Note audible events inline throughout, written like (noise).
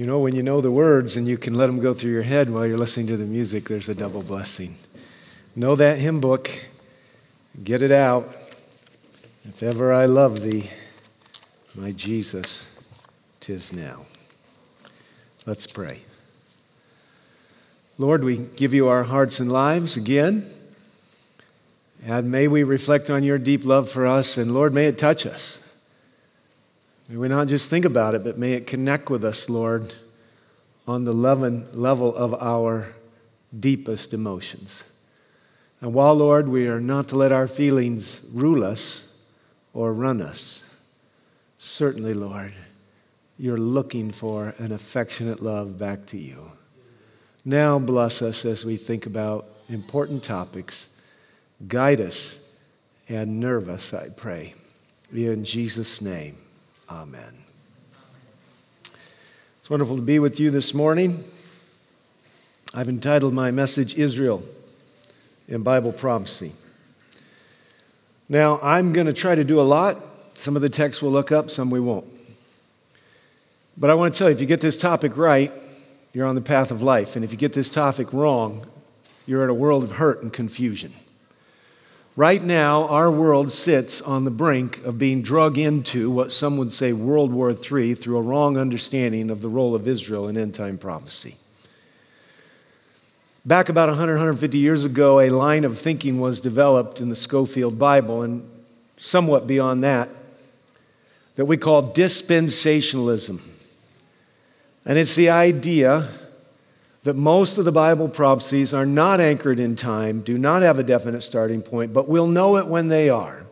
You know, when you know the words and you can let them go through your head while you're listening to the music, there's a double blessing. Know that hymn book, get it out. If ever I love thee, my Jesus, tis now. Let's pray. Lord, we give you our hearts and lives again. And may we reflect on your deep love for us. And Lord, may it touch us. May we not just think about it, but may it connect with us, Lord, on the level of our deepest emotions. And while, Lord, we are not to let our feelings rule us or run us, certainly, Lord, you're looking for an affectionate love back to you. Now, bless us as we think about important topics. Guide us and nerve us, I pray. In Jesus' name. Amen. It's wonderful to be with you this morning. I've entitled my message Israel in Bible Prophecy. Now, I'm going to try to do a lot. Some of the texts we'll look up, some we won't. But I want to tell you if you get this topic right, you're on the path of life. And if you get this topic wrong, you're in a world of hurt and confusion. Right now, our world sits on the brink of being drug into what some would say World War III through a wrong understanding of the role of Israel in end time prophecy. Back about 100, 150 years ago, a line of thinking was developed in the Scofield Bible, and somewhat beyond that, that we call dispensationalism. And it's the idea that most of the Bible prophecies are not anchored in time, do not have a definite starting point, but we'll know it when they are.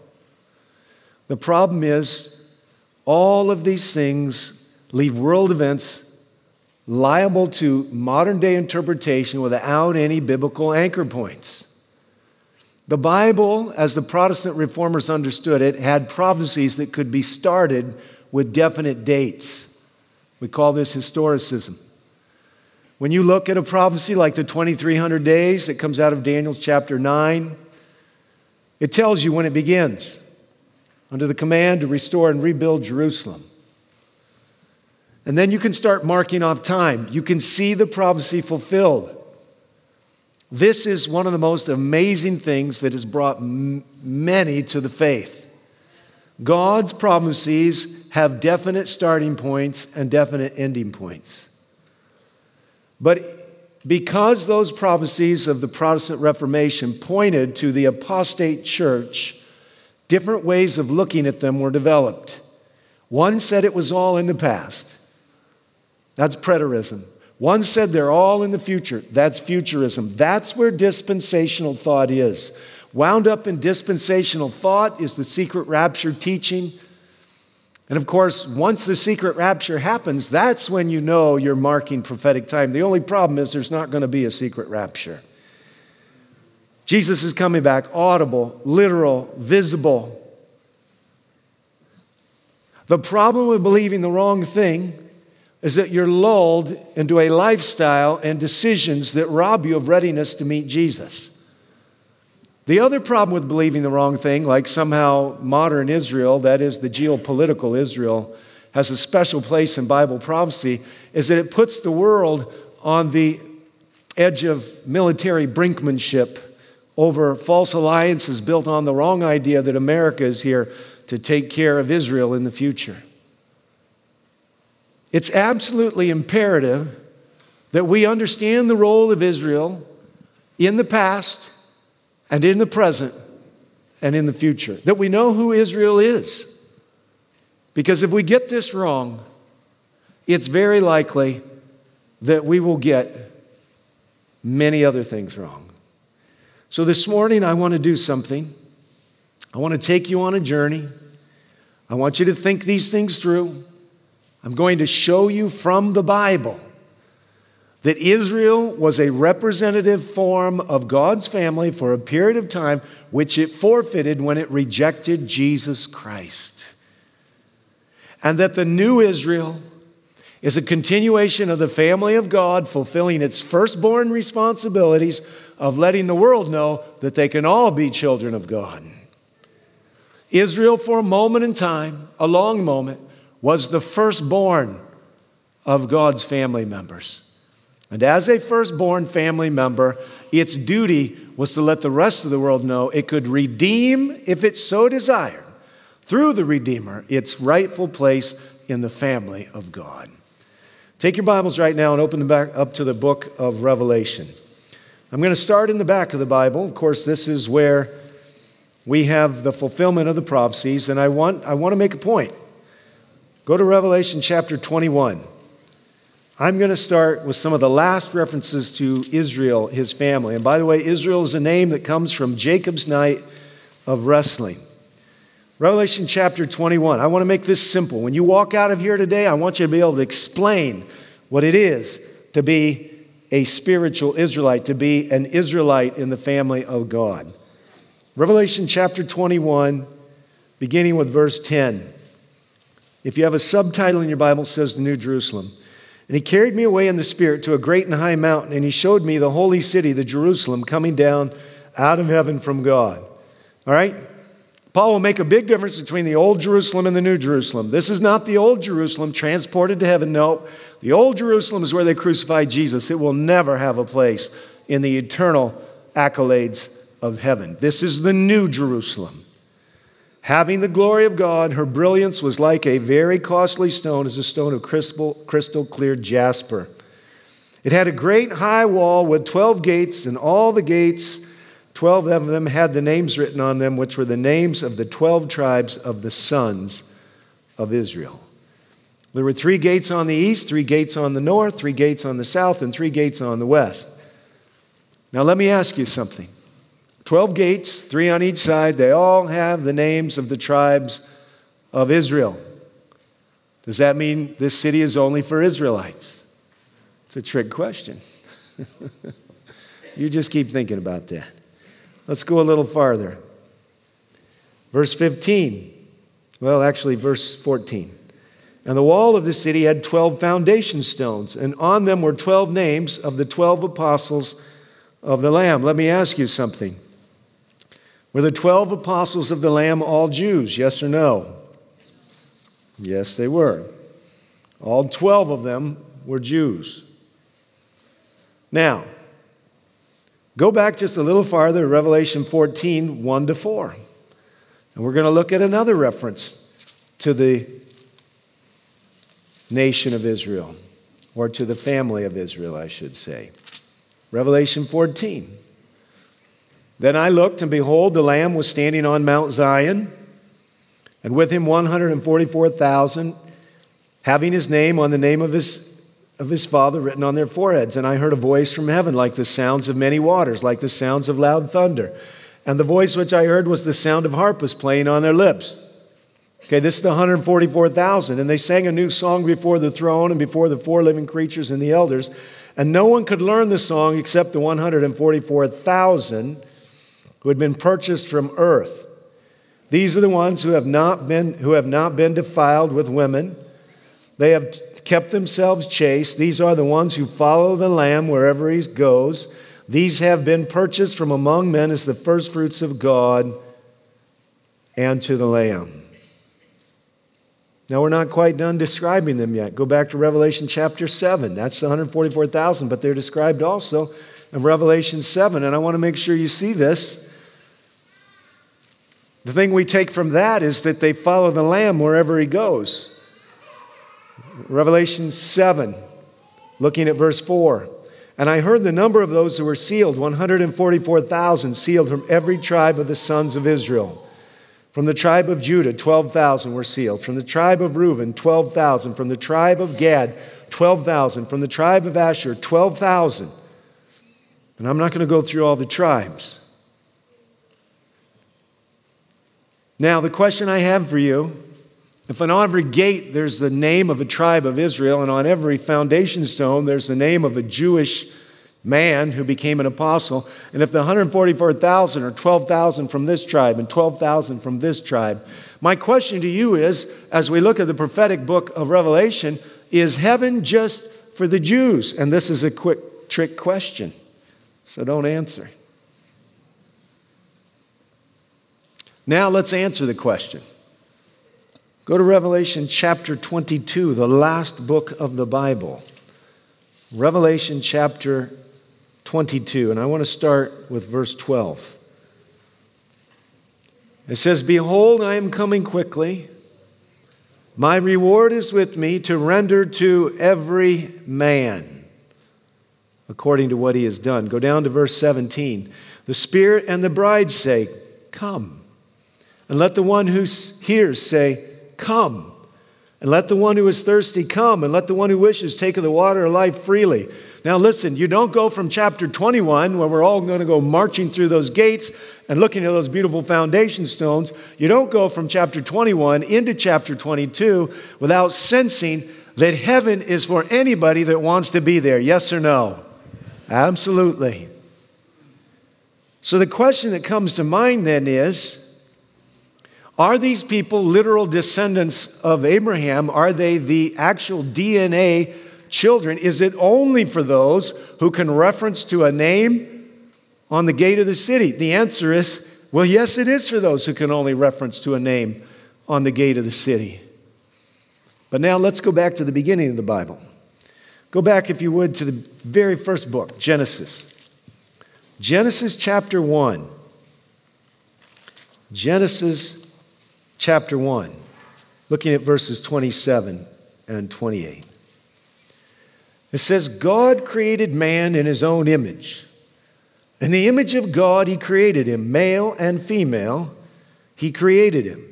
The problem is, all of these things leave world events liable to modern day interpretation without any biblical anchor points. The Bible, as the Protestant reformers understood it, had prophecies that could be started with definite dates. We call this historicism. When you look at a prophecy like the 2300 days that comes out of Daniel chapter 9, it tells you when it begins under the command to restore and rebuild Jerusalem. And then you can start marking off time. You can see the prophecy fulfilled. This is one of the most amazing things that has brought many to the faith. God's prophecies have definite starting points and definite ending points. But because those prophecies of the Protestant Reformation pointed to the apostate church, different ways of looking at them were developed. One said it was all in the past. That's preterism. One said they're all in the future. That's futurism. That's where dispensational thought is. Wound up in dispensational thought is the secret rapture teaching and of course, once the secret rapture happens, that's when you know you're marking prophetic time. The only problem is there's not going to be a secret rapture. Jesus is coming back audible, literal, visible. The problem with believing the wrong thing is that you're lulled into a lifestyle and decisions that rob you of readiness to meet Jesus. The other problem with believing the wrong thing, like somehow modern Israel, that is the geopolitical Israel, has a special place in Bible prophecy, is that it puts the world on the edge of military brinkmanship over false alliances built on the wrong idea that America is here to take care of Israel in the future. It's absolutely imperative that we understand the role of Israel in the past and in the present and in the future. That we know who Israel is. Because if we get this wrong, it's very likely that we will get many other things wrong. So this morning, I want to do something. I want to take you on a journey. I want you to think these things through. I'm going to show you from the Bible that Israel was a representative form of God's family for a period of time, which it forfeited when it rejected Jesus Christ. And that the new Israel is a continuation of the family of God fulfilling its firstborn responsibilities of letting the world know that they can all be children of God. Israel, for a moment in time, a long moment, was the firstborn of God's family members. And as a firstborn family member, its duty was to let the rest of the world know it could redeem, if it so desired, through the Redeemer, its rightful place in the family of God. Take your Bibles right now and open them back up to the book of Revelation. I'm going to start in the back of the Bible. Of course, this is where we have the fulfillment of the prophecies, and I want, I want to make a point. Go to Revelation chapter 21. I'm going to start with some of the last references to Israel, his family. And by the way, Israel is a name that comes from Jacob's night of wrestling. Revelation chapter 21. I want to make this simple. When you walk out of here today, I want you to be able to explain what it is to be a spiritual Israelite, to be an Israelite in the family of God. Revelation chapter 21, beginning with verse 10. If you have a subtitle in your Bible, says the New Jerusalem. And he carried me away in the Spirit to a great and high mountain, and he showed me the holy city, the Jerusalem, coming down out of heaven from God. All right? Paul will make a big difference between the old Jerusalem and the new Jerusalem. This is not the old Jerusalem transported to heaven. No, the old Jerusalem is where they crucified Jesus. It will never have a place in the eternal accolades of heaven. This is the new Jerusalem. Having the glory of God, her brilliance was like a very costly stone, as a stone of crystal, crystal clear jasper. It had a great high wall with 12 gates, and all the gates, 12 of them, had the names written on them, which were the names of the 12 tribes of the sons of Israel. There were three gates on the east, three gates on the north, three gates on the south, and three gates on the west. Now, let me ask you something. 12 gates, three on each side. They all have the names of the tribes of Israel. Does that mean this city is only for Israelites? It's a trick question. (laughs) you just keep thinking about that. Let's go a little farther. Verse 15. Well, actually, verse 14. And the wall of the city had 12 foundation stones, and on them were 12 names of the 12 apostles of the Lamb. Let me ask you something. Were the 12 apostles of the Lamb all Jews? Yes or no? Yes, they were. All 12 of them were Jews. Now, go back just a little farther, Revelation 14, 1 to 4. And we're going to look at another reference to the nation of Israel, or to the family of Israel, I should say. Revelation 14. Then I looked, and behold, the Lamb was standing on Mount Zion, and with him 144,000, having his name on the name of his, of his Father written on their foreheads. And I heard a voice from heaven, like the sounds of many waters, like the sounds of loud thunder. And the voice which I heard was the sound of harpists playing on their lips. Okay, this is the 144,000. And they sang a new song before the throne and before the four living creatures and the elders. And no one could learn the song except the 144,000 who had been purchased from earth. These are the ones who have not been, who have not been defiled with women. They have kept themselves chaste. These are the ones who follow the Lamb wherever he goes. These have been purchased from among men as the firstfruits of God and to the Lamb. Now, we're not quite done describing them yet. Go back to Revelation chapter 7. That's the 144,000, but they're described also in Revelation 7. And I want to make sure you see this. The thing we take from that is that they follow the Lamb wherever he goes. Revelation 7, looking at verse 4. And I heard the number of those who were sealed 144,000 sealed from every tribe of the sons of Israel. From the tribe of Judah, 12,000 were sealed. From the tribe of Reuben, 12,000. From the tribe of Gad, 12,000. From the tribe of Asher, 12,000. And I'm not going to go through all the tribes. Now, the question I have for you if on every gate there's the name of a tribe of Israel, and on every foundation stone there's the name of a Jewish man who became an apostle, and if the 144,000 or 12,000 from this tribe and 12,000 from this tribe, my question to you is as we look at the prophetic book of Revelation, is heaven just for the Jews? And this is a quick trick question, so don't answer. Now let's answer the question. Go to Revelation chapter 22, the last book of the Bible. Revelation chapter 22, and I want to start with verse 12. It says, Behold, I am coming quickly. My reward is with me to render to every man according to what he has done. Go down to verse 17. The Spirit and the bride say, Come. And let the one who hears say, Come. And let the one who is thirsty come, and let the one who wishes take of the water of life freely. Now, listen, you don't go from chapter 21, where we're all going to go marching through those gates and looking at those beautiful foundation stones. You don't go from chapter 21 into chapter 22 without sensing that heaven is for anybody that wants to be there. Yes or no? Absolutely. So, the question that comes to mind then is are these people literal descendants of Abraham? Are they the actual DNA children? Is it only for those who can reference to a name on the gate of the city? The answer is well, yes, it is for those who can only reference to a name on the gate of the city. But now let's go back to the beginning of the Bible. Go back, if you would, to the very first book, Genesis. Genesis chapter 1. Genesis chapter 1, looking at verses 27 and 28. It says, God created man in his own image. In the image of God, he created him, male and female, he created him.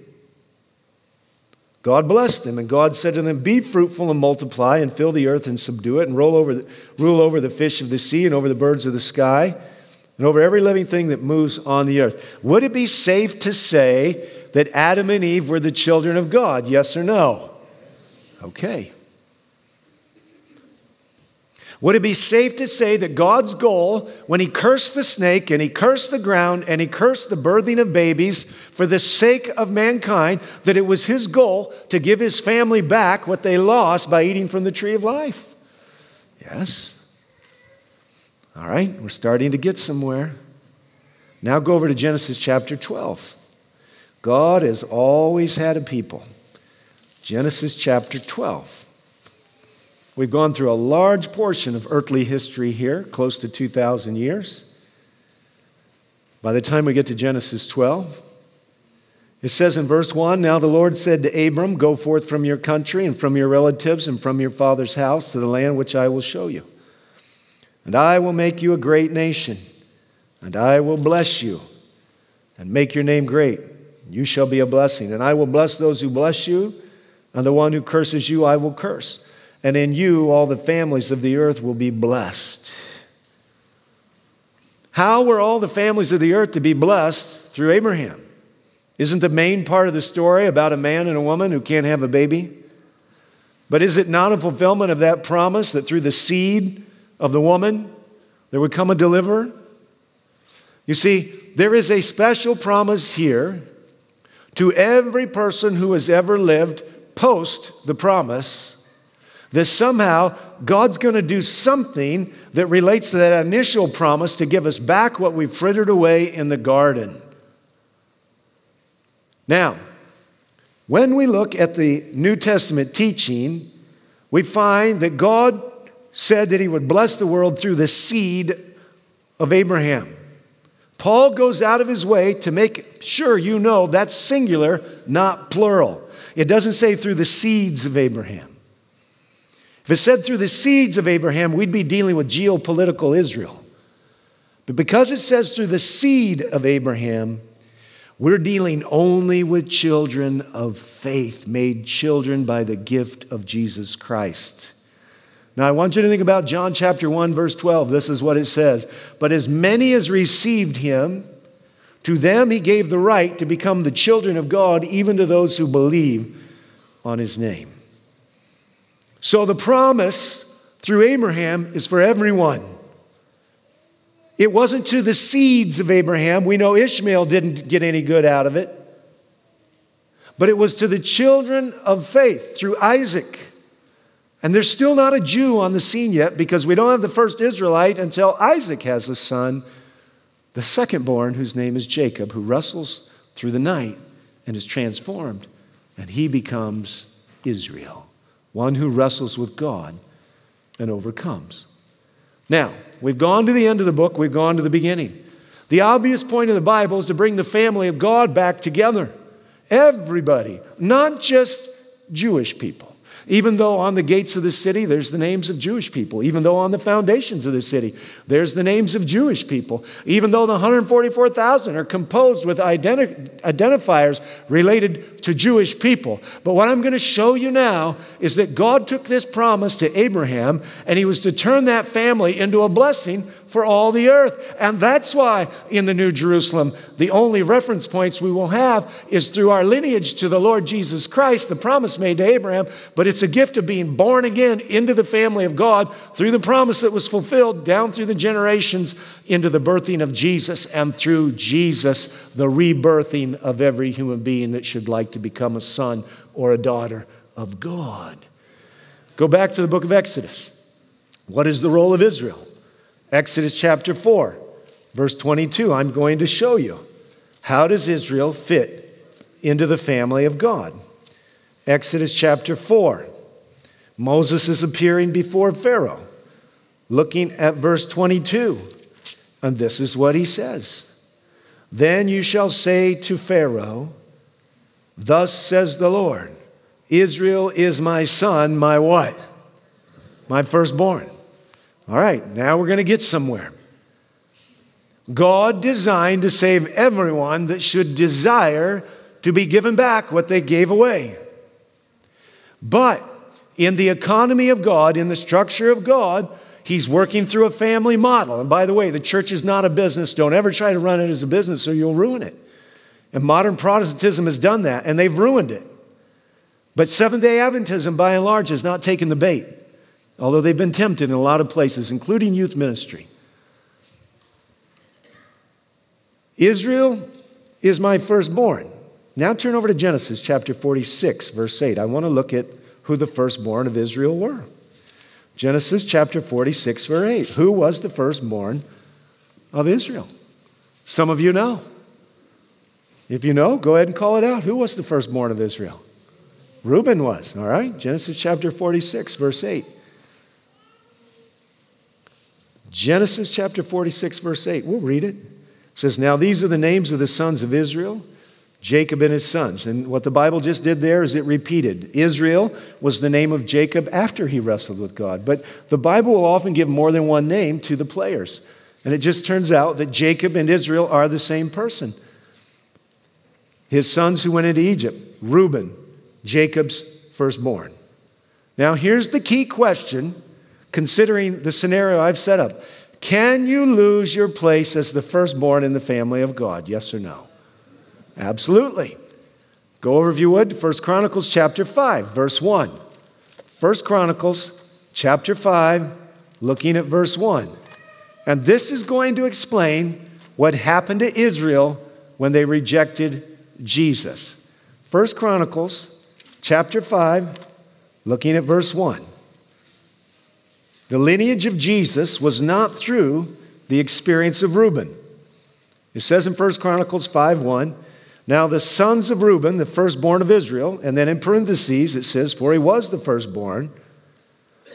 God blessed them, and God said to them, Be fruitful and multiply, and fill the earth and subdue it, and over the, rule over the fish of the sea, and over the birds of the sky, and over every living thing that moves on the earth. Would it be safe to say that Adam and Eve were the children of God? Yes or no? Okay. Would it be safe to say that God's goal, when He cursed the snake and He cursed the ground and He cursed the birthing of babies for the sake of mankind, that it was His goal to give His family back what they lost by eating from the tree of life? Yes. All right, we're starting to get somewhere. Now go over to Genesis chapter 12. God has always had a people. Genesis chapter 12. We've gone through a large portion of earthly history here, close to 2,000 years. By the time we get to Genesis 12, it says in verse 1 Now the Lord said to Abram, Go forth from your country and from your relatives and from your father's house to the land which I will show you. And I will make you a great nation, and I will bless you and make your name great you shall be a blessing. And I will bless those who bless you, and the one who curses you, I will curse. And in you, all the families of the earth will be blessed. How were all the families of the earth to be blessed through Abraham? Isn't the main part of the story about a man and a woman who can't have a baby? But is it not a fulfillment of that promise that through the seed of the woman there would come a deliverer? You see, there is a special promise here to every person who has ever lived post the promise that somehow God's going to do something that relates to that initial promise to give us back what we frittered away in the garden. Now, when we look at the New Testament teaching, we find that God said that He would bless the world through the seed of Abraham. Paul goes out of his way to make sure you know that's singular, not plural. It doesn't say through the seeds of Abraham. If it said through the seeds of Abraham, we'd be dealing with geopolitical Israel. But because it says through the seed of Abraham, we're dealing only with children of faith, made children by the gift of Jesus Christ. Now, I want you to think about John chapter 1, verse 12. This is what it says. But as many as received him, to them he gave the right to become the children of God, even to those who believe on his name. So the promise through Abraham is for everyone. It wasn't to the seeds of Abraham. We know Ishmael didn't get any good out of it. But it was to the children of faith through Isaac. And there's still not a Jew on the scene yet because we don't have the first Israelite until Isaac has a son, the second born, whose name is Jacob, who wrestles through the night and is transformed and he becomes Israel, one who wrestles with God and overcomes. Now, we've gone to the end of the book, we've gone to the beginning. The obvious point of the Bible is to bring the family of God back together. Everybody, not just Jewish people. Even though on the gates of the city there's the names of Jewish people, even though on the foundations of the city there's the names of Jewish people, even though the 144,000 are composed with identi- identifiers related to Jewish people. But what I'm going to show you now is that God took this promise to Abraham and he was to turn that family into a blessing for all the earth. And that's why in the New Jerusalem, the only reference points we will have is through our lineage to the Lord Jesus Christ, the promise made to Abraham. But it's a gift of being born again into the family of God through the promise that was fulfilled down through the generations into the birthing of Jesus, and through Jesus, the rebirthing of every human being that should like to become a son or a daughter of God. Go back to the book of Exodus. What is the role of Israel? Exodus chapter 4, verse 22. I'm going to show you. How does Israel fit into the family of God? Exodus chapter 4. Moses is appearing before Pharaoh, looking at verse 22. And this is what he says Then you shall say to Pharaoh, Thus says the Lord, Israel is my son, my what? My firstborn. All right, now we're going to get somewhere. God designed to save everyone that should desire to be given back what they gave away. But in the economy of God, in the structure of God, He's working through a family model. And by the way, the church is not a business. Don't ever try to run it as a business or you'll ruin it. And modern Protestantism has done that, and they've ruined it. But Seventh day Adventism, by and large, has not taken the bait although they've been tempted in a lot of places, including youth ministry. Israel is my firstborn. Now turn over to Genesis chapter 46, verse 8. I want to look at who the firstborn of Israel were. Genesis chapter 46, verse 8. Who was the firstborn of Israel? Some of you know. If you know, go ahead and call it out. Who was the firstborn of Israel? Reuben was, all right? Genesis chapter 46, verse 8. Genesis chapter 46, verse 8. We'll read it. It says, Now these are the names of the sons of Israel, Jacob and his sons. And what the Bible just did there is it repeated. Israel was the name of Jacob after he wrestled with God. But the Bible will often give more than one name to the players. And it just turns out that Jacob and Israel are the same person. His sons who went into Egypt, Reuben, Jacob's firstborn. Now, here's the key question considering the scenario I've set up. Can you lose your place as the firstborn in the family of God? Yes or no? Absolutely. Go over, if you would, 1 Chronicles chapter 5, verse 1. 1 Chronicles chapter 5, looking at verse 1. And this is going to explain what happened to Israel when they rejected Jesus. 1 Chronicles chapter 5, looking at verse 1. The lineage of Jesus was not through the experience of Reuben. It says in 1 Chronicles 5:1, now the sons of Reuben, the firstborn of Israel, and then in parentheses it says, for he was the firstborn,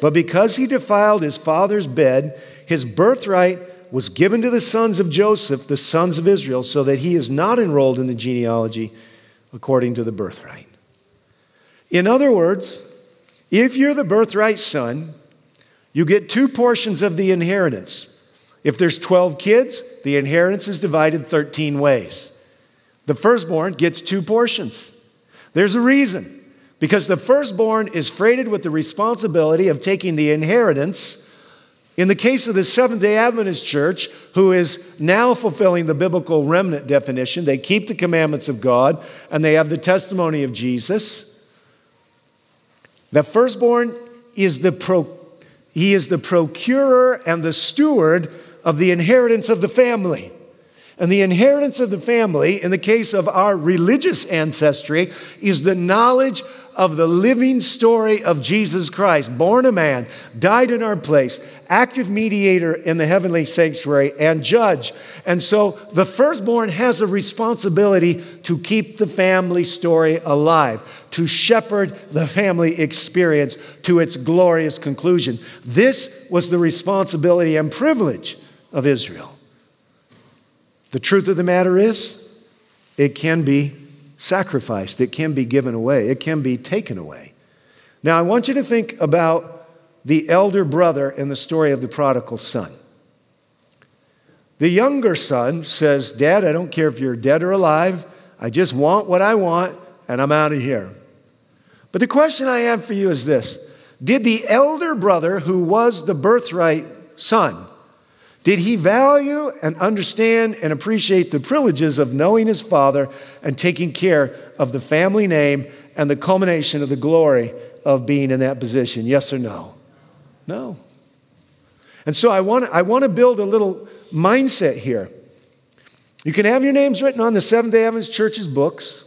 but because he defiled his father's bed, his birthright was given to the sons of Joseph, the sons of Israel, so that he is not enrolled in the genealogy according to the birthright. In other words, if you're the birthright son, you get two portions of the inheritance. If there's 12 kids, the inheritance is divided 13 ways. The firstborn gets two portions. There's a reason because the firstborn is freighted with the responsibility of taking the inheritance. In the case of the Seventh day Adventist Church, who is now fulfilling the biblical remnant definition, they keep the commandments of God and they have the testimony of Jesus. The firstborn is the pro he is the procurer and the steward of the inheritance of the family. And the inheritance of the family, in the case of our religious ancestry, is the knowledge of the living story of Jesus Christ, born a man, died in our place, active mediator in the heavenly sanctuary, and judge. And so the firstborn has a responsibility to keep the family story alive, to shepherd the family experience to its glorious conclusion. This was the responsibility and privilege of Israel. The truth of the matter is, it can be sacrificed, it can be given away, it can be taken away. Now, I want you to think about the elder brother in the story of the prodigal son. The younger son says, Dad, I don't care if you're dead or alive, I just want what I want, and I'm out of here. But the question I have for you is this Did the elder brother, who was the birthright son, did he value and understand and appreciate the privileges of knowing his father and taking care of the family name and the culmination of the glory of being in that position? Yes or no? No. And so I want, I want to build a little mindset here. You can have your names written on the Seventh day Adventist Church's books,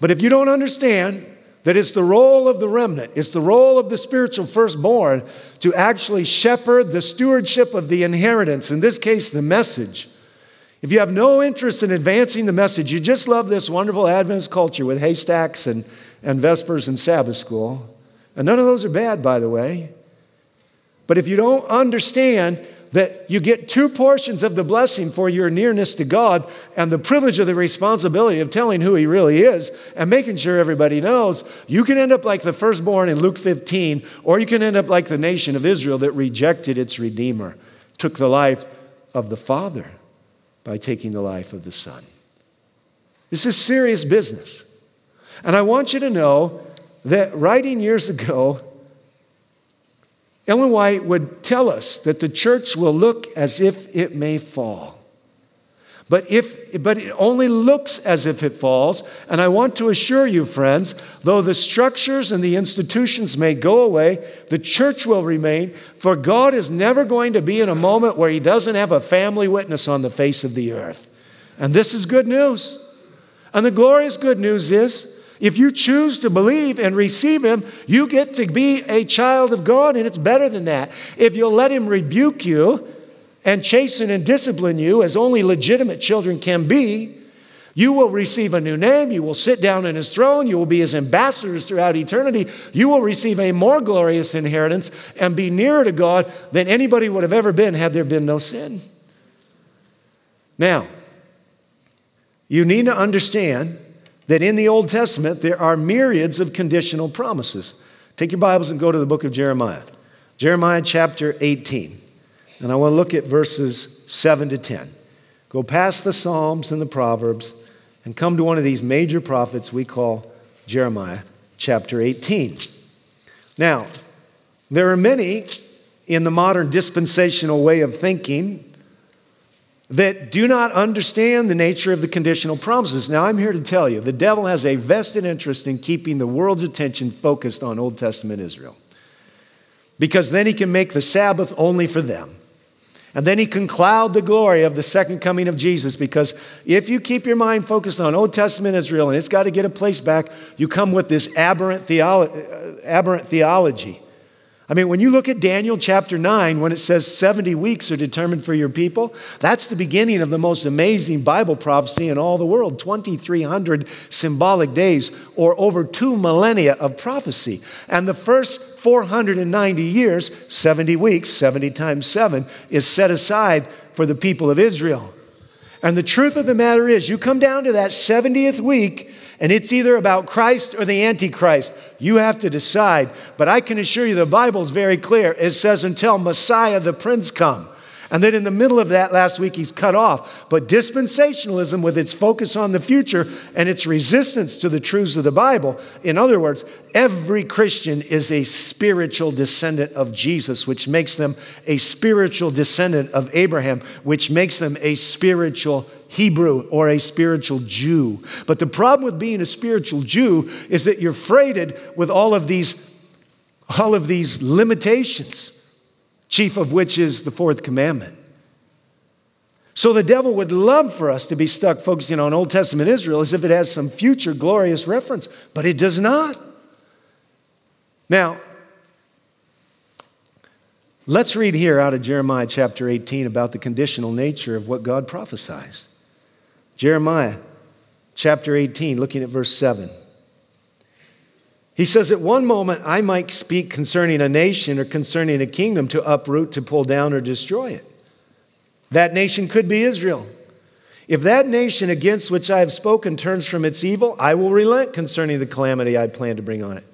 but if you don't understand that it's the role of the remnant, it's the role of the spiritual firstborn to actually shepherd the stewardship of the inheritance, in this case, the message. If you have no interest in advancing the message, you just love this wonderful Adventist culture with haystacks and, and Vespers and Sabbath school, and none of those are bad, by the way. But if you don't understand that you get two portions of the blessing for your nearness to God and the privilege of the responsibility of telling who He really is and making sure everybody knows, you can end up like the firstborn in Luke 15, or you can end up like the nation of Israel that rejected its Redeemer, took the life of the Father by taking the life of the Son. This is serious business. And I want you to know that writing years ago, Ellen White would tell us that the church will look as if it may fall. But, if, but it only looks as if it falls. And I want to assure you, friends, though the structures and the institutions may go away, the church will remain. For God is never going to be in a moment where He doesn't have a family witness on the face of the earth. And this is good news. And the glorious good news is if you choose to believe and receive Him, you get to be a child of God, and it's better than that. If you'll let Him rebuke you and chasten and discipline you, as only legitimate children can be, you will receive a new name. You will sit down in his throne. You will be his ambassadors throughout eternity. You will receive a more glorious inheritance and be nearer to God than anybody would have ever been had there been no sin. Now, you need to understand that in the Old Testament there are myriads of conditional promises. Take your Bibles and go to the book of Jeremiah. Jeremiah chapter 18. And I want to look at verses 7 to 10. Go past the Psalms and the Proverbs and come to one of these major prophets we call Jeremiah chapter 18. Now, there are many in the modern dispensational way of thinking that do not understand the nature of the conditional promises. Now, I'm here to tell you the devil has a vested interest in keeping the world's attention focused on Old Testament Israel because then he can make the Sabbath only for them. And then he can cloud the glory of the second coming of Jesus because if you keep your mind focused on Old Testament Israel and it's got to get a place back, you come with this aberrant, theolo- uh, aberrant theology I mean, when you look at Daniel chapter 9, when it says 70 weeks are determined for your people, that's the beginning of the most amazing Bible prophecy in all the world 2,300 symbolic days, or over two millennia of prophecy. And the first 490 years, 70 weeks, 70 times 7, is set aside for the people of Israel. And the truth of the matter is, you come down to that 70th week, and it's either about Christ or the Antichrist. You have to decide. But I can assure you the Bible is very clear. It says, until Messiah the Prince come. And then in the middle of that last week, he's cut off. But dispensationalism, with its focus on the future and its resistance to the truths of the Bible, in other words, every Christian is a spiritual descendant of Jesus, which makes them a spiritual descendant of Abraham, which makes them a spiritual Hebrew or a spiritual Jew. But the problem with being a spiritual Jew is that you're freighted with all of these, all of these limitations chief of which is the fourth commandment. So the devil would love for us to be stuck focusing on Old Testament Israel as if it has some future glorious reference, but it does not. Now, let's read here out of Jeremiah chapter 18 about the conditional nature of what God prophesies. Jeremiah chapter 18, looking at verse 7. He says, At one moment I might speak concerning a nation or concerning a kingdom to uproot, to pull down, or destroy it. That nation could be Israel. If that nation against which I have spoken turns from its evil, I will relent concerning the calamity I plan to bring on it.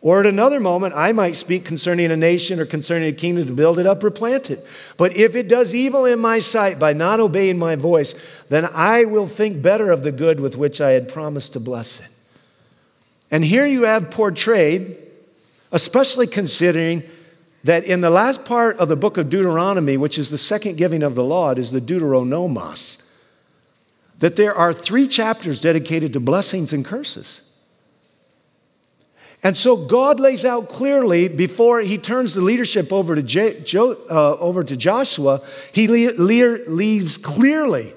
Or at another moment, I might speak concerning a nation or concerning a kingdom to build it up or plant it. But if it does evil in my sight by not obeying my voice, then I will think better of the good with which I had promised to bless it. And here you have portrayed, especially considering that in the last part of the book of Deuteronomy, which is the second giving of the law, it is the Deuteronomos, that there are three chapters dedicated to blessings and curses. And so God lays out clearly before he turns the leadership over to, J- jo- uh, over to Joshua, he le- le- leaves clearly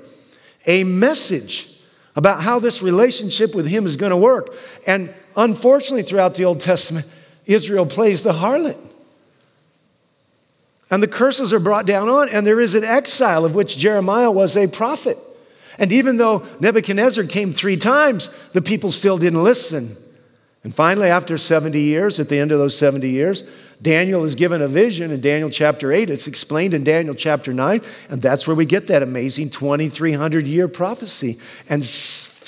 a message about how this relationship with him is going to work. And unfortunately, throughout the Old Testament, Israel plays the harlot. And the curses are brought down on, and there is an exile of which Jeremiah was a prophet. And even though Nebuchadnezzar came three times, the people still didn't listen. And finally, after 70 years, at the end of those 70 years, Daniel is given a vision in Daniel chapter 8. It's explained in Daniel chapter 9, and that's where we get that amazing 2,300 year prophecy. And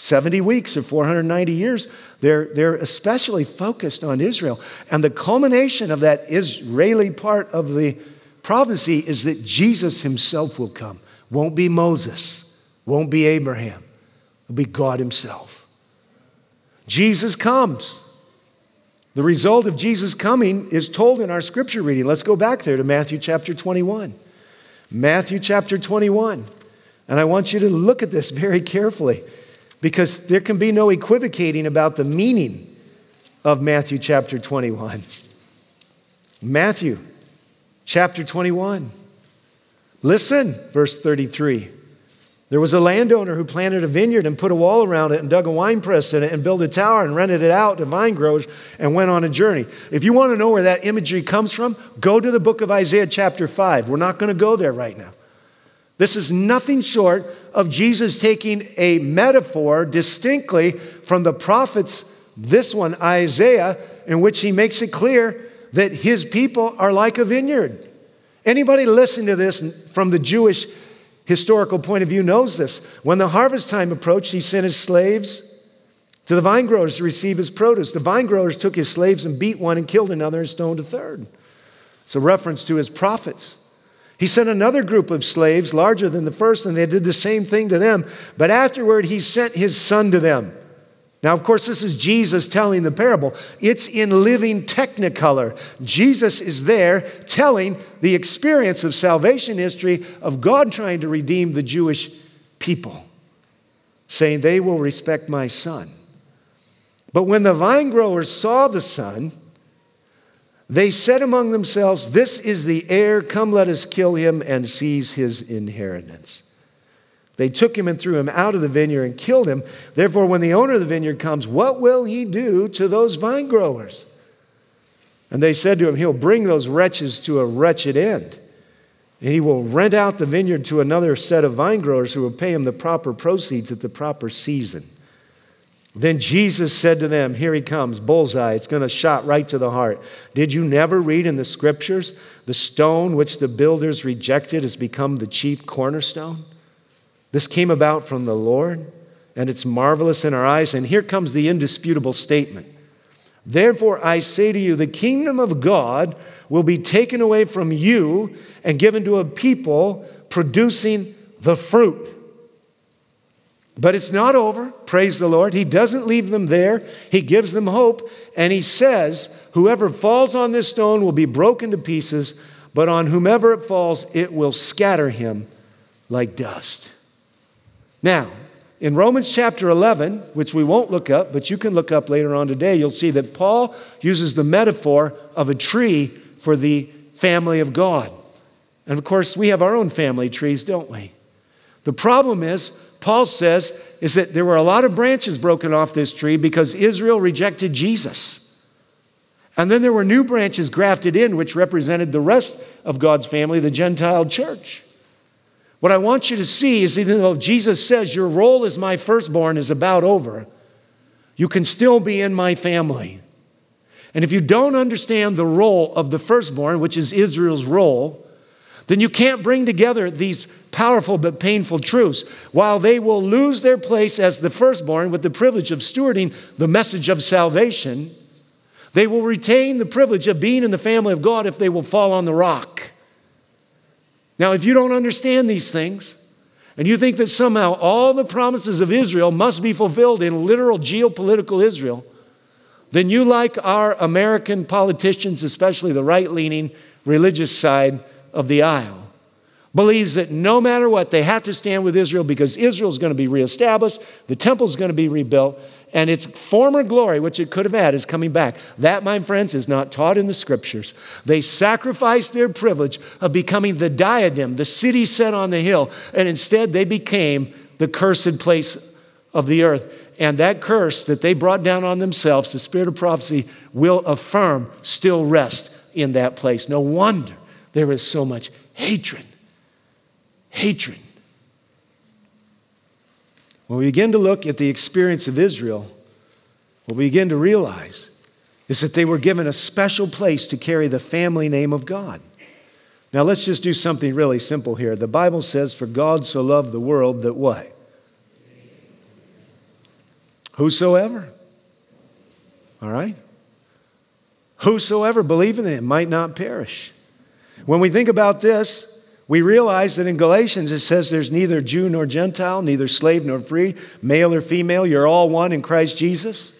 70 weeks or 490 years, they're, they're especially focused on Israel. And the culmination of that Israeli part of the prophecy is that Jesus himself will come. Won't be Moses, won't be Abraham, it'll be God himself. Jesus comes. The result of Jesus coming is told in our scripture reading. Let's go back there to Matthew chapter 21. Matthew chapter 21. And I want you to look at this very carefully because there can be no equivocating about the meaning of Matthew chapter 21. Matthew chapter 21. Listen, verse 33. There was a landowner who planted a vineyard and put a wall around it and dug a wine press in it and built a tower and rented it out to vine growers and went on a journey. If you want to know where that imagery comes from, go to the book of Isaiah, chapter 5. We're not going to go there right now. This is nothing short of Jesus taking a metaphor distinctly from the prophets, this one, Isaiah, in which he makes it clear that his people are like a vineyard. Anybody listening to this from the Jewish historical point of view knows this. When the harvest time approached, he sent his slaves to the vine growers to receive his produce. The vine growers took his slaves and beat one and killed another and stoned a third. It's a reference to his prophets. He sent another group of slaves larger than the first, and they did the same thing to them. But afterward, he sent his son to them. Now, of course, this is Jesus telling the parable. It's in living technicolor. Jesus is there telling the experience of salvation history of God trying to redeem the Jewish people, saying, They will respect my son. But when the vine growers saw the son, they said among themselves, This is the heir, come let us kill him and seize his inheritance. They took him and threw him out of the vineyard and killed him. Therefore, when the owner of the vineyard comes, what will he do to those vine growers? And they said to him, He'll bring those wretches to a wretched end. And he will rent out the vineyard to another set of vine growers who will pay him the proper proceeds at the proper season. Then Jesus said to them, Here he comes, bullseye. It's going to shot right to the heart. Did you never read in the scriptures the stone which the builders rejected has become the chief cornerstone? This came about from the Lord, and it's marvelous in our eyes. And here comes the indisputable statement. Therefore, I say to you, the kingdom of God will be taken away from you and given to a people producing the fruit. But it's not over. Praise the Lord. He doesn't leave them there. He gives them hope. And he says, Whoever falls on this stone will be broken to pieces, but on whomever it falls, it will scatter him like dust. Now, in Romans chapter 11, which we won't look up, but you can look up later on today, you'll see that Paul uses the metaphor of a tree for the family of God. And of course, we have our own family trees, don't we? The problem is, Paul says, is that there were a lot of branches broken off this tree because Israel rejected Jesus. And then there were new branches grafted in, which represented the rest of God's family, the Gentile church. What I want you to see is even though Jesus says, Your role as my firstborn is about over, you can still be in my family. And if you don't understand the role of the firstborn, which is Israel's role, then you can't bring together these powerful but painful truths. While they will lose their place as the firstborn with the privilege of stewarding the message of salvation, they will retain the privilege of being in the family of God if they will fall on the rock. Now, if you don't understand these things, and you think that somehow all the promises of Israel must be fulfilled in literal geopolitical Israel, then you, like our American politicians, especially the right leaning religious side of the aisle, believes that no matter what, they have to stand with Israel because Israel is going to be reestablished, the temple is going to be rebuilt, and its former glory, which it could have had, is coming back. That, my friends, is not taught in the scriptures. They sacrificed their privilege of becoming the diadem, the city set on the hill, and instead they became the cursed place of the earth. And that curse that they brought down on themselves, the spirit of prophecy, will affirm still rest in that place. No wonder there is so much hatred. Hatred. When we begin to look at the experience of Israel, what we begin to realize is that they were given a special place to carry the family name of God. Now, let's just do something really simple here. The Bible says, For God so loved the world that what? Whosoever. All right? Whosoever believeth in him might not perish. When we think about this, we realize that in Galatians it says there's neither Jew nor Gentile, neither slave nor free, male or female, you're all one in Christ Jesus.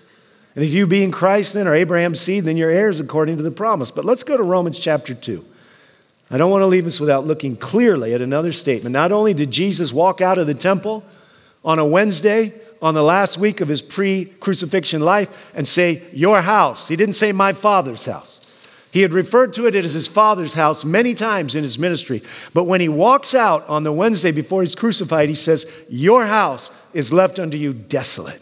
And if you be in Christ then, or Abraham's seed, then you're heirs according to the promise. But let's go to Romans chapter 2. I don't want to leave us without looking clearly at another statement. Not only did Jesus walk out of the temple on a Wednesday, on the last week of his pre crucifixion life, and say, Your house. He didn't say, My father's house. He had referred to it as his father's house many times in his ministry. But when he walks out on the Wednesday before he's crucified, he says, Your house is left unto you desolate.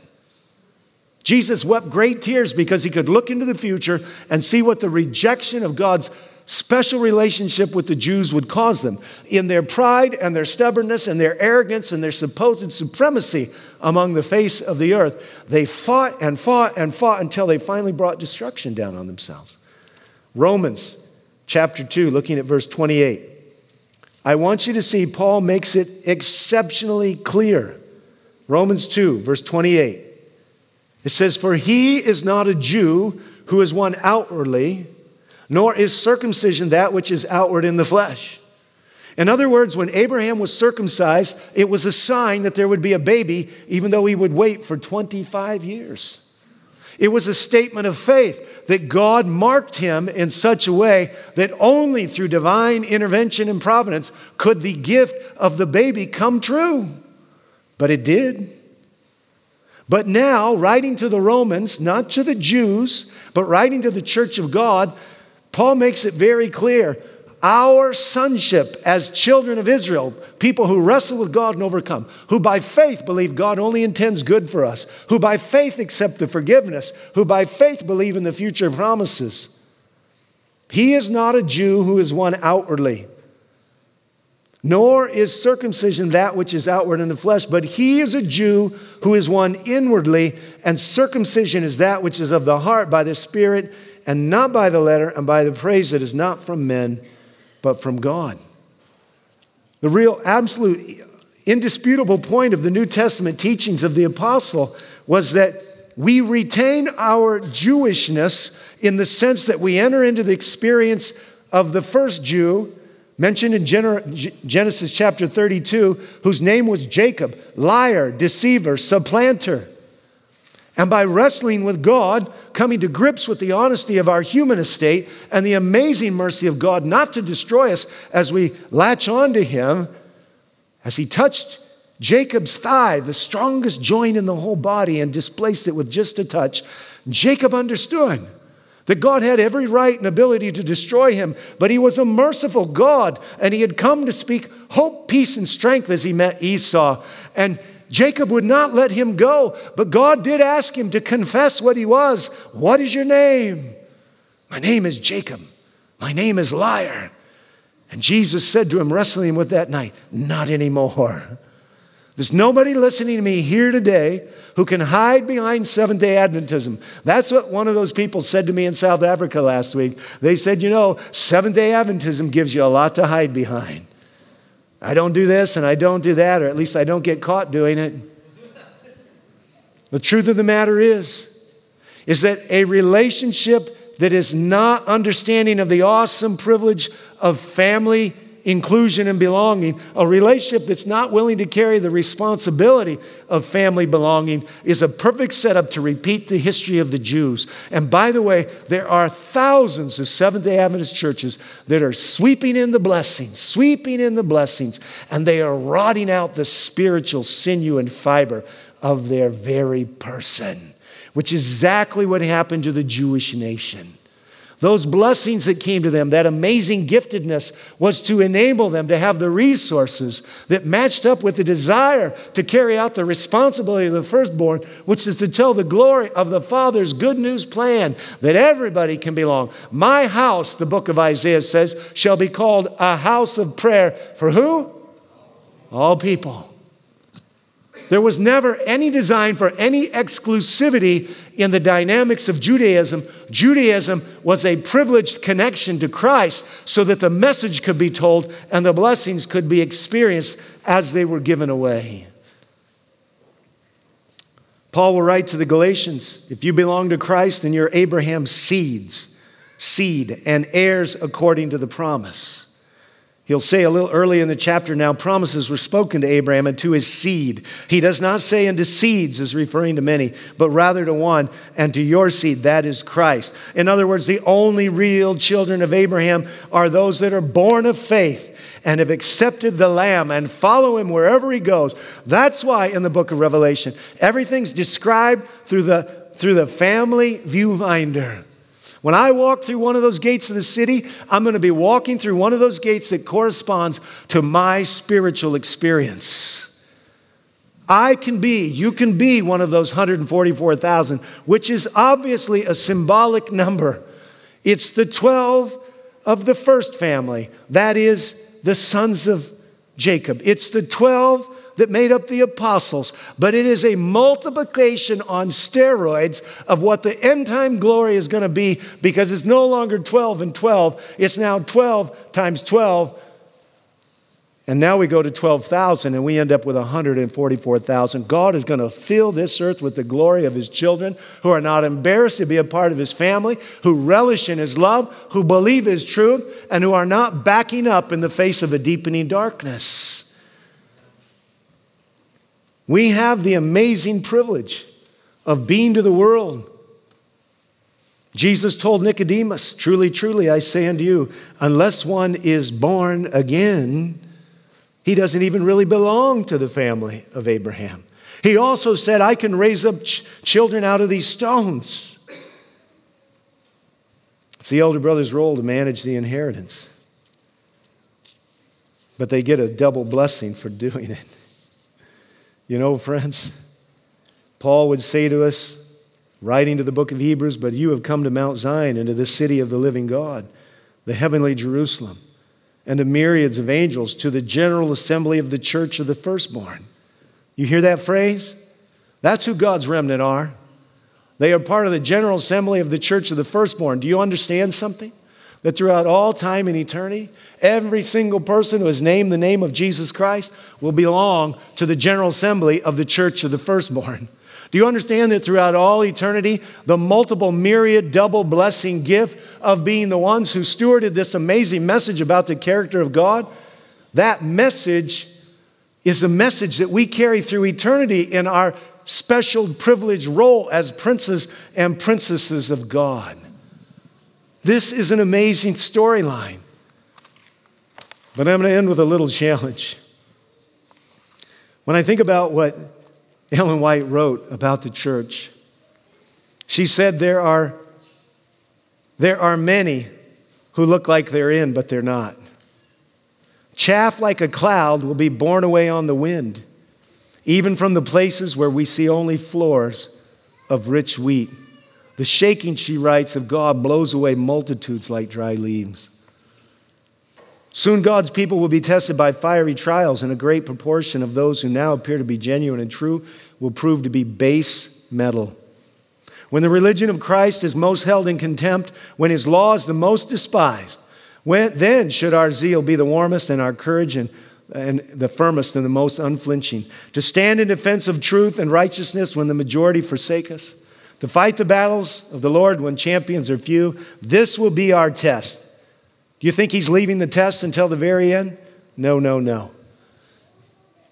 Jesus wept great tears because he could look into the future and see what the rejection of God's special relationship with the Jews would cause them. In their pride and their stubbornness and their arrogance and their supposed supremacy among the face of the earth, they fought and fought and fought until they finally brought destruction down on themselves. Romans chapter 2, looking at verse 28. I want you to see Paul makes it exceptionally clear. Romans 2, verse 28. It says, For he is not a Jew who is one outwardly, nor is circumcision that which is outward in the flesh. In other words, when Abraham was circumcised, it was a sign that there would be a baby, even though he would wait for 25 years. It was a statement of faith that God marked him in such a way that only through divine intervention and providence could the gift of the baby come true. But it did. But now, writing to the Romans, not to the Jews, but writing to the church of God, Paul makes it very clear our sonship as children of Israel, people who wrestle with God and overcome, who by faith believe God only intends good for us, who by faith accept the forgiveness, who by faith believe in the future promises. He is not a Jew who is one outwardly, nor is circumcision that which is outward in the flesh, but he is a Jew who is one inwardly, and circumcision is that which is of the heart by the Spirit, and not by the letter, and by the praise that is not from men but from God. The real, absolute, indisputable point of the New Testament teachings of the apostle was that we retain our Jewishness in the sense that we enter into the experience of the first Jew mentioned in Genesis chapter 32, whose name was Jacob, liar, deceiver, supplanter. And by wrestling with God, coming to grips with the honesty of our human estate and the amazing mercy of God not to destroy us as we latch on to Him, as He touched Jacob's thigh, the strongest joint in the whole body, and displaced it with just a touch, Jacob understood that God had every right and ability to destroy him, but he was a merciful God, and he had come to speak hope, peace, and strength as he met Esau. And Jacob would not let him go, but God did ask him to confess what he was. What is your name? My name is Jacob. My name is Liar. And Jesus said to him, wrestling with that night, Not anymore. There's nobody listening to me here today who can hide behind Seventh day Adventism. That's what one of those people said to me in South Africa last week. They said, You know, Seventh day Adventism gives you a lot to hide behind. I don't do this and I don't do that, or at least I don't get caught doing it. The truth of the matter is, is that a relationship that is not understanding of the awesome privilege of family inclusion and belonging, a relationship that's not willing to carry the responsibility of family belonging, is a perfect setup to repeat the history of the Jews. And by the way, there are thousands of Seventh day Adventist churches that are sweeping in the blessings, sweeping in the blessings, and they are rotting out the spiritual sinew and fiber of their very person, which is exactly what happened to the Jewish nation. Those blessings that came to them, that amazing giftedness, was to enable them to have the resources that matched up with the desire to carry out the responsibility of the firstborn, which is to tell the glory of the Father's good news plan that everybody can belong. My house, the book of Isaiah says, shall be called a house of prayer for who? All people. There was never any design for any exclusivity in the dynamics of Judaism. Judaism was a privileged connection to Christ so that the message could be told and the blessings could be experienced as they were given away. Paul will write to the Galatians if you belong to Christ, then you're Abraham's seeds, seed, and heirs according to the promise. He'll say a little early in the chapter now, promises were spoken to Abraham and to his seed. He does not say into seeds, as referring to many, but rather to one, and to your seed, that is Christ. In other words, the only real children of Abraham are those that are born of faith and have accepted the Lamb and follow him wherever he goes. That's why in the book of Revelation, everything's described through the, through the family viewfinder. When I walk through one of those gates of the city, I'm going to be walking through one of those gates that corresponds to my spiritual experience. I can be, you can be one of those 144,000, which is obviously a symbolic number. It's the 12 of the first family, that is, the sons of Jacob. It's the 12 that made up the apostles, but it is a multiplication on steroids of what the end time glory is going to be because it's no longer 12 and 12, it's now 12 times 12. And now we go to 12,000 and we end up with 144,000. God is going to fill this earth with the glory of his children who are not embarrassed to be a part of his family, who relish in his love, who believe his truth, and who are not backing up in the face of a deepening darkness. We have the amazing privilege of being to the world. Jesus told Nicodemus, Truly, truly, I say unto you, unless one is born again, he doesn't even really belong to the family of Abraham. He also said, I can raise up ch- children out of these stones. It's the elder brother's role to manage the inheritance. But they get a double blessing for doing it. You know, friends, Paul would say to us, writing to the book of Hebrews, but you have come to Mount Zion and to the city of the living God, the heavenly Jerusalem, and to myriads of angels, to the general assembly of the church of the firstborn. You hear that phrase? That's who God's remnant are. They are part of the general assembly of the church of the firstborn. Do you understand something? That throughout all time and eternity, every single person who has named the name of Jesus Christ will belong to the General Assembly of the Church of the Firstborn. Do you understand that throughout all eternity, the multiple myriad double blessing gift of being the ones who stewarded this amazing message about the character of God, that message is a message that we carry through eternity in our special privileged role as princes and princesses of God. This is an amazing storyline. But I'm going to end with a little challenge. When I think about what Ellen White wrote about the church, she said there are There are many who look like they're in, but they're not. Chaff like a cloud will be borne away on the wind, even from the places where we see only floors of rich wheat. The shaking, she writes, of God blows away multitudes like dry leaves. Soon God's people will be tested by fiery trials, and a great proportion of those who now appear to be genuine and true will prove to be base metal. When the religion of Christ is most held in contempt, when his law is the most despised, when, then should our zeal be the warmest and our courage and, and the firmest and the most unflinching. To stand in defense of truth and righteousness when the majority forsake us, to fight the battles of the Lord when champions are few, this will be our test. Do you think he's leaving the test until the very end? No, no, no.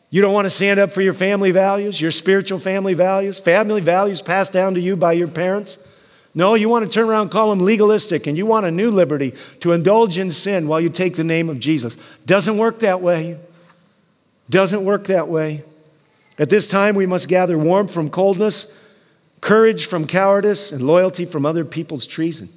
You don't want to stand up for your family values, your spiritual family values, family values passed down to you by your parents? No, you want to turn around and call them legalistic and you want a new liberty to indulge in sin while you take the name of Jesus. Doesn't work that way. Doesn't work that way. At this time, we must gather warmth from coldness, courage from cowardice, and loyalty from other people's treason.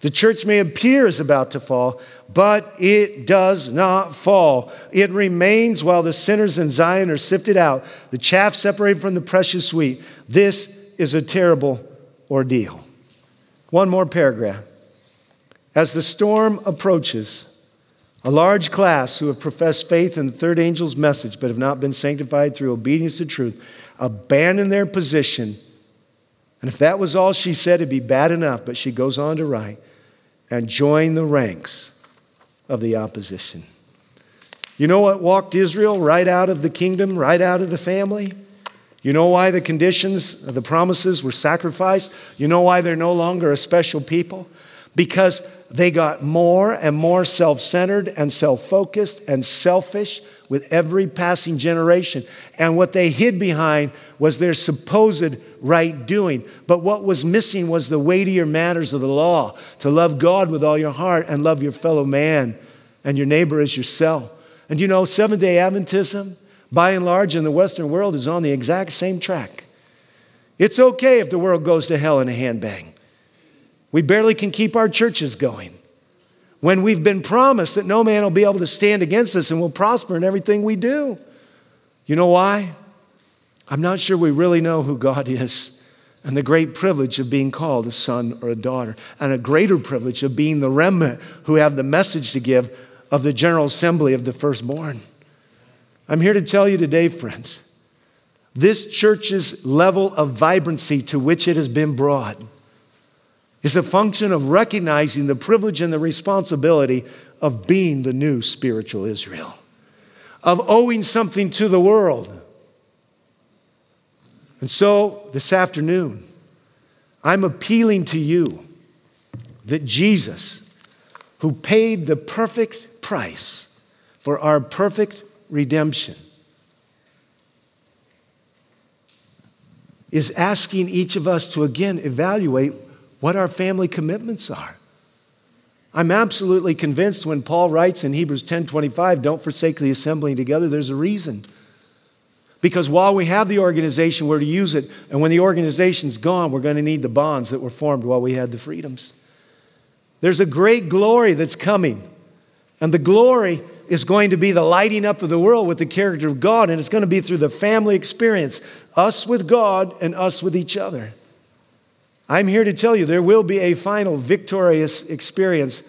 The church may appear as about to fall, but it does not fall. It remains while the sinners in Zion are sifted out, the chaff separated from the precious wheat. This is a terrible ordeal. One more paragraph. As the storm approaches, a large class who have professed faith in the third angel's message but have not been sanctified through obedience to truth abandon their position. And if that was all she said, it'd be bad enough, but she goes on to write and join the ranks of the opposition. You know what walked Israel right out of the kingdom, right out of the family? You know why the conditions the promises were sacrificed? You know why they're no longer a special people? Because they got more and more self centered and self focused and selfish with every passing generation. And what they hid behind was their supposed right doing. But what was missing was the weightier matters of the law to love God with all your heart and love your fellow man and your neighbor as yourself. And you know, Seventh day Adventism, by and large, in the Western world, is on the exact same track. It's okay if the world goes to hell in a handbang. We barely can keep our churches going when we've been promised that no man will be able to stand against us and will prosper in everything we do. You know why? I'm not sure we really know who God is and the great privilege of being called a son or a daughter, and a greater privilege of being the remnant who have the message to give of the General Assembly of the firstborn. I'm here to tell you today, friends, this church's level of vibrancy to which it has been brought is a function of recognizing the privilege and the responsibility of being the new spiritual Israel, of owing something to the world. And so this afternoon, I'm appealing to you that Jesus, who paid the perfect price for our perfect redemption, is asking each of us to again evaluate what our family commitments are. I'm absolutely convinced when Paul writes in Hebrews 10:25, don't forsake the assembling together, there's a reason. Because while we have the organization, we're to use it, and when the organization's gone, we're going to need the bonds that were formed while we had the freedoms. There's a great glory that's coming, and the glory is going to be the lighting up of the world with the character of God, and it's going to be through the family experience, us with God and us with each other. I'm here to tell you there will be a final victorious experience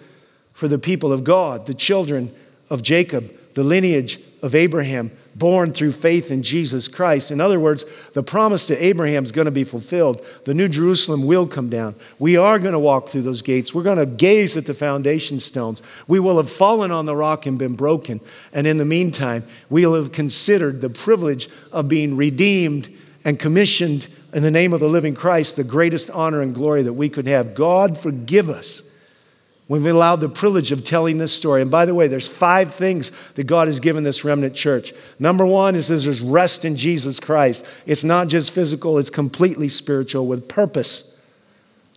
for the people of God, the children of Jacob, the lineage of Abraham, born through faith in Jesus Christ. In other words, the promise to Abraham is going to be fulfilled. The New Jerusalem will come down. We are going to walk through those gates. We're going to gaze at the foundation stones. We will have fallen on the rock and been broken. And in the meantime, we'll have considered the privilege of being redeemed and commissioned in the name of the living Christ the greatest honor and glory that we could have. God, forgive us when we allowed the privilege of telling this story. And by the way, there's five things that God has given this remnant church. Number one is there's rest in Jesus Christ. It's not just physical, it's completely spiritual with purpose.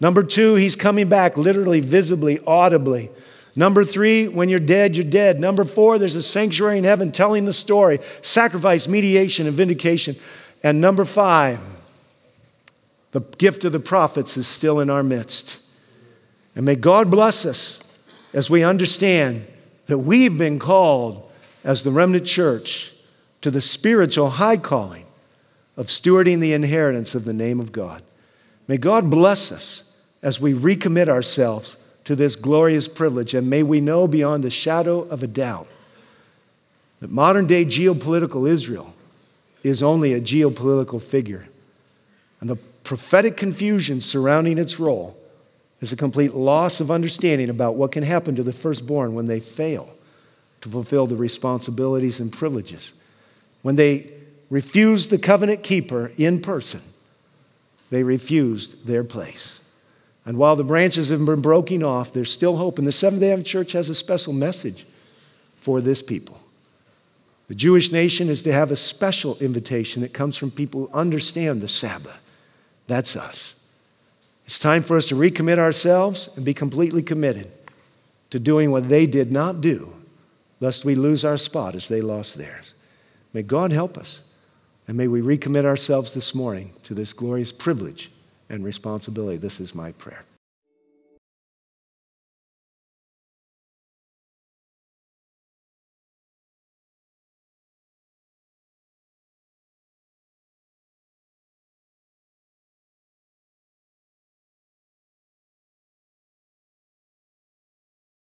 Number two, he's coming back literally, visibly, audibly. Number three, when you're dead, you're dead. Number four, there's a sanctuary in heaven telling the story, sacrifice, mediation, and vindication. And number five, the gift of the prophets is still in our midst. And may God bless us as we understand that we've been called as the remnant church to the spiritual high calling of stewarding the inheritance of the name of God. May God bless us as we recommit ourselves to this glorious privilege, and may we know beyond a shadow of a doubt that modern day geopolitical Israel is only a geopolitical figure. And the prophetic confusion surrounding its role is a complete loss of understanding about what can happen to the firstborn when they fail to fulfill the responsibilities and privileges. When they refuse the covenant keeper in person, they refused their place. And while the branches have been broken off, there's still hope. And the Seventh day Adventist Church has a special message for this people. The Jewish nation is to have a special invitation that comes from people who understand the Sabbath. That's us. It's time for us to recommit ourselves and be completely committed to doing what they did not do, lest we lose our spot as they lost theirs. May God help us, and may we recommit ourselves this morning to this glorious privilege and responsibility. This is my prayer.